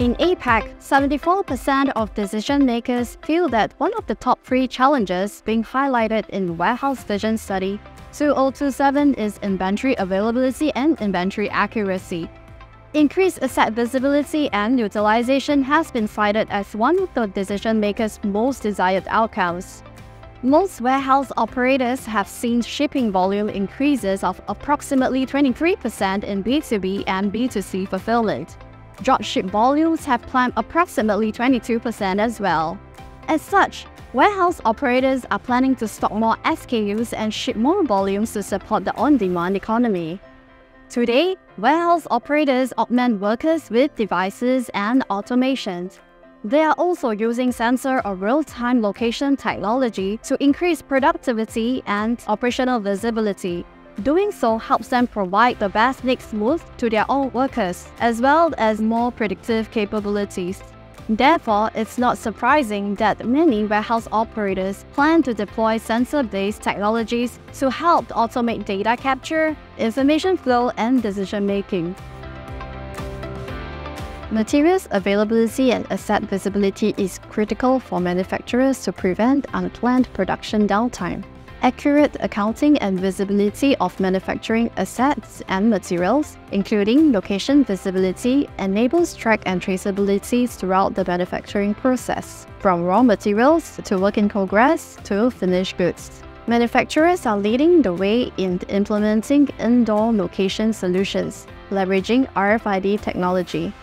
In APAC, 74% of decision makers feel that one of the top three challenges being highlighted in Warehouse Vision Study 2027 is inventory availability and inventory accuracy. Increased asset visibility and utilization has been cited as one of the decision makers' most desired outcomes. Most warehouse operators have seen shipping volume increases of approximately 23% in B2B and B2C fulfillment. Dropship volumes have climbed approximately 22% as well. As such, warehouse operators are planning to stock more SKUs and ship more volumes to support the on-demand economy. Today, warehouse operators augment workers with devices and automations. They are also using sensor or real-time location technology to increase productivity and operational visibility. Doing so helps them provide the best next move to their own workers, as well as more predictive capabilities. Therefore, it's not surprising that many warehouse operators plan to deploy sensor-based technologies to help automate data capture, information flow, and decision making. Materials availability and asset visibility is critical for manufacturers to prevent unplanned production downtime. Accurate accounting and visibility of manufacturing assets and materials, including location visibility, enables track and traceability throughout the manufacturing process, from raw materials to work in progress to finished goods. Manufacturers are leading the way in implementing indoor location solutions, leveraging RFID technology